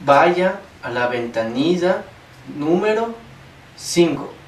vaya a la ventanilla número 5.